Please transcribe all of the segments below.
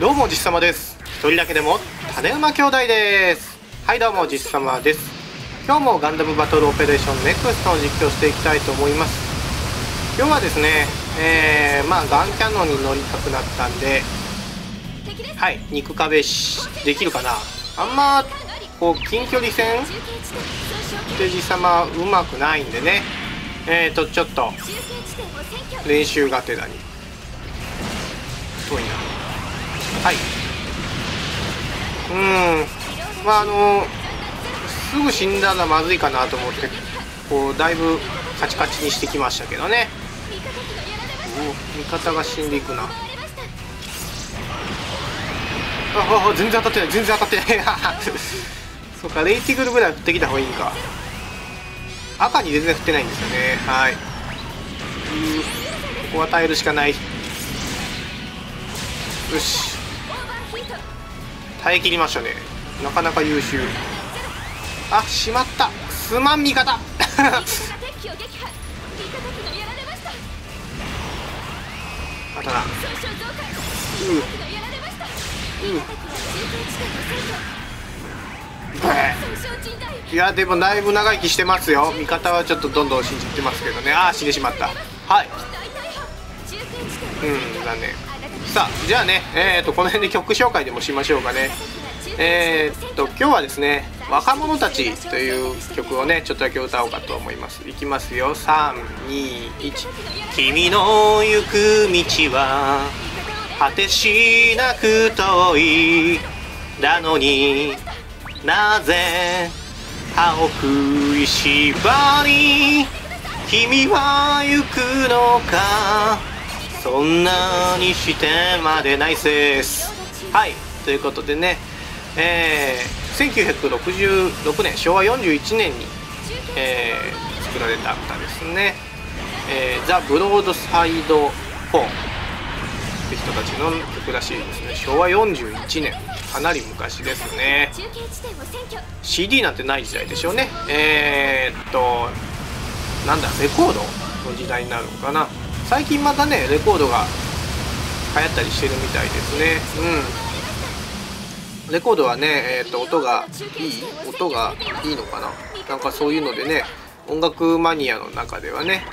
どうも実様です。一人だけでも種馬兄弟です。はいどうも実様です。今日もガンダムバトルオペレーションネクストの実況していきたいと思います。今日はですねえー、まあガンキャノンに乗りたくなったんではい肉壁しできるかな。あんまこう近距離戦って実様うまくないんでね。えーとちょっと練習がてらに遠いな。はい。うん。まああのすぐ死んだらまずいかなと思ってこうだいぶカチカチにしてきましたけどね。お味方が死んでいくな。ああ全然当たってない。全然当たってない。そうかレイティグルぐらい振ってきた方がいいんか。赤に全然振ってないんですよね。はい。ここは耐えるしかない。よし。耐えきりましたね。なかなか優秀。あしまった。すまん味方。またな。うんうんいやでもだいぶ長生きしてますよ。味方はちょっとどんどん死んじってますけどね。ああ死んでしまった。はい。うん残念。さあじゃあねえーとこの辺で曲紹介でもしましょうかね。えー、っと今日はですね「若者たち」という曲をねちょっとだけ歌おうかと思います。いきますよ。321君の行く道は果てしなく遠い。なのになぜ歯を食いしばり君は行くのか。そんなにしてまでないせす。はい。ということでね。えー、1966年昭和41年に、えー、作られた歌ですね「えー、ザ・ブロードサイド・フォー」って人たちの曲らしいですね。昭和41年。かなり昔ですね。CD なんてない時代でしょうね。えー、っとなんだレコードの時代になるのかな。最近またねレコードが流行ったりしてるみたいですね。うん。レコードはね、えーと、音がいい音がいいのかな？なんかそういうのでね音楽マニアの中ではね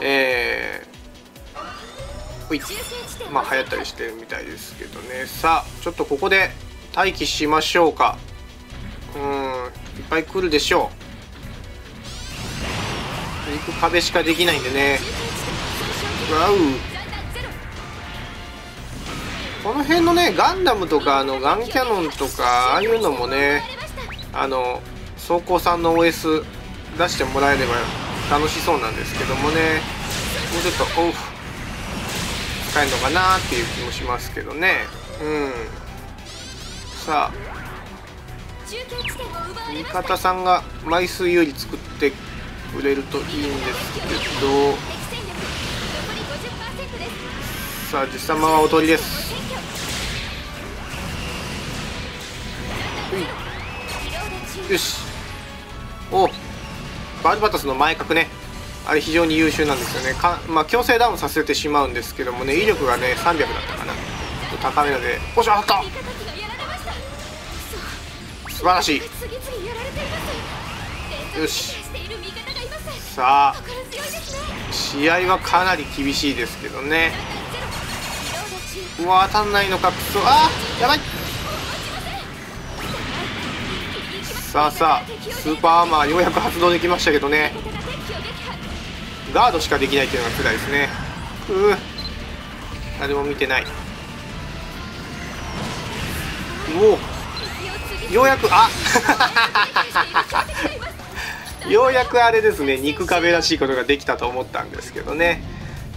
えー、いまあ流行ったりしてるみたいですけどね。さあちょっとここで待機しましょうか。うん。いっぱい来るでしょう。肉壁しかできないんでね。わう。この辺のねガンダムとかあのガンキャノンとかああいうのもねあの装甲さんの OS 出してもらえれば楽しそうなんですけどもね。もうちょっとオフ使えるのかなっていう気もしますけどね。うん。さあ。味方さんが枚数有利作ってくれるといいんですけど。さあ実様はおとりです。よし。おバールバタスの前角ね。あれ非常に優秀なんですよね。か、まあ、強制ダウンさせてしまうんですけどもね威力がね300だったかな。高めので。おし当たった。素晴らしい。よし。さあ試合はかなり厳しいですけどねうわ当たんないのかクソ。あやばい。さあさあスーパーアーマーようやく発動できましたけどね。ガードしかできないっていうのが辛いですね。うう誰も見てない。おおようやくあ ようやくあれですね。肉壁らしいことができたと思ったんですけどね。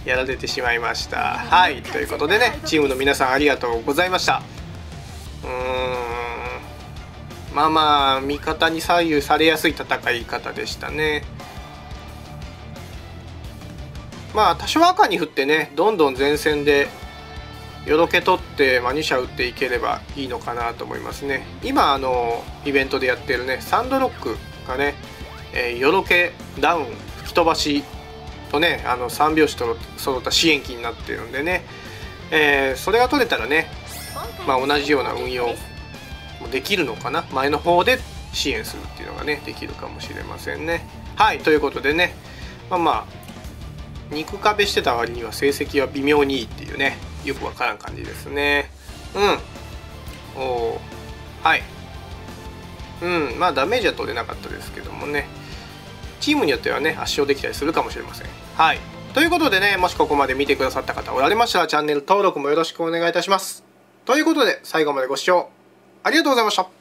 やられてしまいました。はい。ということでねチームの皆さんありがとうございました。うーん。まあまあ味方に左右されやすい戦い方でしたね。まあ多少赤に振ってねどんどん前線でよろけ取ってマニシャ打っていければいいのかなと思いますね。今あのイベントでやってるねサンドロックがね、えー、よろけダウン吹き飛ばしとねあの3拍子と揃った支援機になってるんでね。えー、それが取れたらね、まあ、同じような運用もできるのかな。前の方で支援するっていうのがねできるかもしれませんね。はいということでねまあまあ肉壁してた割には成績は微妙にいいっていうねよくわからん感じですね。うん。おおはい。うんまあダメージは取れなかったですけどもね。チームによってはね圧勝できたりするかもしれません。はい。ということでねもしここまで見てくださった方おられましたらチャンネル登録もよろしくお願いいたします。ということで最後までご視聴ありがとうございました。